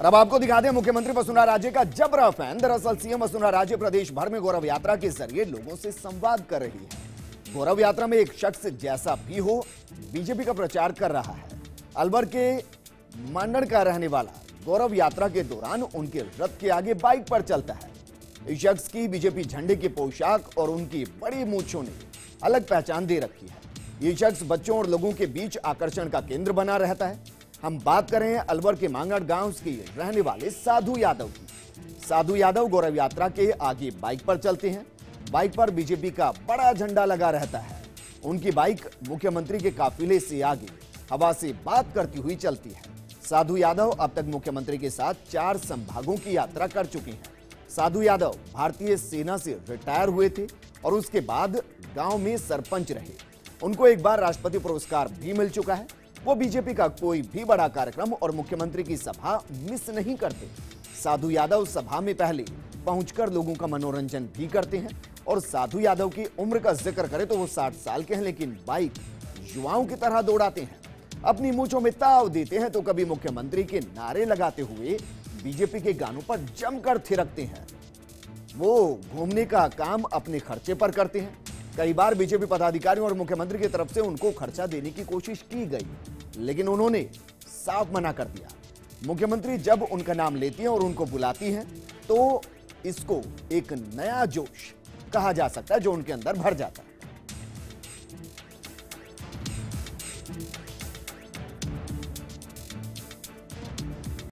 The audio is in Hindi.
और अब आपको दिखा दें, मुख्यमंत्री वसुंधरा राजे का जबरा फ़ैन। दरअसल सीएम वसुंधरा राजे प्रदेश भर में गौरव यात्रा के ज़रिए लोगों से संवाद कर रही है। गौरव यात्रा में एक शख्स जैसा भी हो, बीजेपी का प्रचार कर रहा है। अलवर के मंडन का रहने वाला गौरव यात्रा के दौरान उनके रथ के आगे बाइक पर चलता है। इस शख्स की बीजेपी झंडे की पोशाक और उनकी बड़ी मूछों ने अलग पहचान दे रखी है। ये शख्स बच्चों और लोगों के बीच आकर्षण का केंद्र बना रहता है। हम बात कर अलवर के मांगड़ गाँव के रहने वाले साधु यादव की। साधु यादव गौरव यात्रा के आगे बाइक पर चलते हैं। बाइक पर बीजेपी का बड़ा झंडा लगा रहता है। उनकी बाइक मुख्यमंत्री के काफिले से आगे हवा से बात करती हुई चलती है। साधु यादव अब तक मुख्यमंत्री के साथ चार संभागों की यात्रा कर चुके हैं। साधु यादव भारतीय सेना से रिटायर हुए थे और उसके बाद गाँव में सरपंच रहे। उनको एक बार राष्ट्रपति पुरस्कार भी मिल चुका है। वो बीजेपी का कोई भी बड़ा कार्यक्रम और मुख्यमंत्री की सभा मिस नहीं करते। साधु यादव सभा में पहले पहुंचकर लोगों का मनोरंजन भी करते हैं और साधु यादव की उम्र का ज़िक्र करें तो वो साठ साल के हैं, लेकिन बाइक युवाओं की तरह दौड़ाते हैं। अपनी मूछों में ताव देते हैं तो कभी मुख्यमंत्री के नारे लगाते हुए बीजेपी के गानों पर जमकर थिरकते हैं। वो घूमने का काम अपने खर्चे पर करते हैं। कई बार बीजेपी पदाधिकारियों और मुख्यमंत्री की तरफ़ से उनको खर्चा देने की कोशिश की गई, लेकिन उन्होंने साफ़ मना कर दिया। मुख्यमंत्री जब उनका नाम लेती हैं और उनको बुलाती हैं तो इसको एक नया जोश कहा जा सकता है जो उनके अंदर भर जाता है।